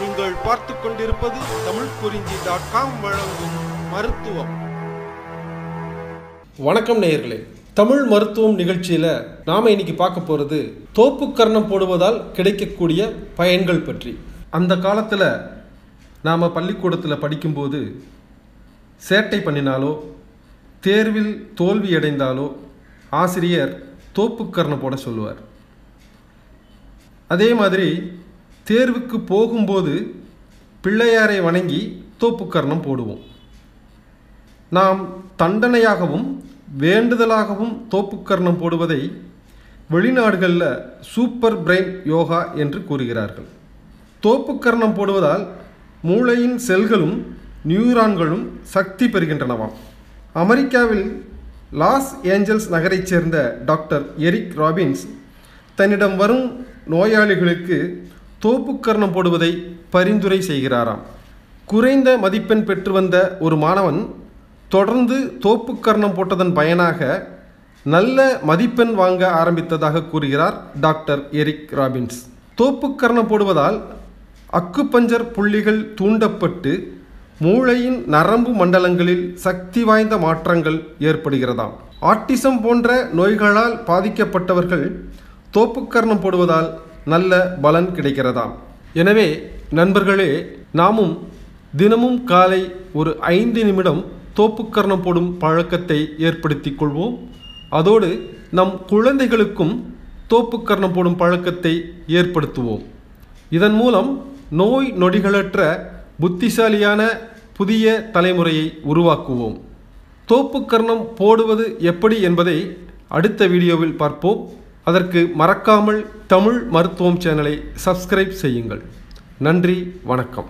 நீங்கள் பார்த்து கொண்டிருப்பது தமிழ் குறிஞ்சி டாட் காம் வழங்கும் மருத்துவம். வணக்கம் நேயர்களே. தமிழ் மருத்துவம் நிகழ்ச்சியில் நாம் இன்னைக்கு பார்க்க போகிறது தோப்பு கர்ணம் போடுவதால் கிடைக்கக்கூடிய பயன்கள் பற்றி. அந்த காலத்தில் நாம் பள்ளிக்கூடத்தில் படிக்கும்போது சேட்டை பண்ணினாலோ தேர்வில் தோல்வி அடைந்தாலோ ஆசிரியர் தோப்பு கர்ணம் போட சொல்லுவார். அதே மாதிரி தேர்வுக்கு போகும்போது பிள்ளையாரை வணங்கி தோப்புக்கரணம் போடுவோம். நாம் தண்டனையாகவும் வேண்டுதலாகவும் தோப்புக்கர்ணம் போடுவதை வெளிநாடுகளில் சூப்பர் பிரெயின் யோகா என்று கூறுகிறார்கள். தோப்புக்கர்ணம் போடுவதால் மூளையின் செல்களும் நியூரான்களும் சக்தி பெறுகின்றனவாம். அமெரிக்காவில் லாஸ் ஏஞ்சல்ஸ் நகரைச் சேர்ந்த டாக்டர் எரிக் ராபின்ஸ் தன்னிடம் வரும் நோயாளிகளுக்கு தோப்புக்கர்ணம் போடுவதை பரிந்துரை செய்கிறாராம். குறைந்த மதிப்பெண் பெற்று வந்த ஒரு மாணவன் தொடர்ந்து தோப்புக்கர்ணம் போட்டதன் பயனாக நல்ல மதிப்பெண் வாங்க ஆரம்பித்ததாக கூறுகிறார் டாக்டர் எரிக் ராபின்ஸ். தோப்புக்கர்ணம் போடுவதால் அக்குப்பஞ்சர் புள்ளிகள் தூண்டப்பட்டு மூளையின் நரம்பு மண்டலங்களில் சக்தி வாய்ந்த மாற்றங்கள் ஏற்படுகிறதாம். ஆட்டிசம் போன்ற நோய்களால் பாதிக்கப்பட்டவர்கள் தோப்புக்கர்ணம் போடுவதால் நல்ல பலன் கிடைக்கிறதாம். எனவே நண்பர்களே நாமும் தினமும் காலை ஒரு ஐந்து நிமிடம் தோப்புக்கரணம் போடும் பழக்கத்தை ஏற்படுத்தி கொள்வோம். அதோடு நம் குழந்தைகளுக்கும் தோப்புக்கரணம் போடும் பழக்கத்தை ஏற்படுத்துவோம். இதன் மூலம் நோய் நொடிகளற்ற புத்திசாலியான புதிய தலைமுறையை உருவாக்குவோம். தோப்புக்கரணம் போடுவது எப்படி என்பதை அடுத்த வீடியோவில் பார்ப்போம். அதற்கு மறக்காமல் தமிழ் மருத்துவம் சேனலை சப்ஸ்கிரைப் செய்யுங்கள். நன்றி வணக்கம்.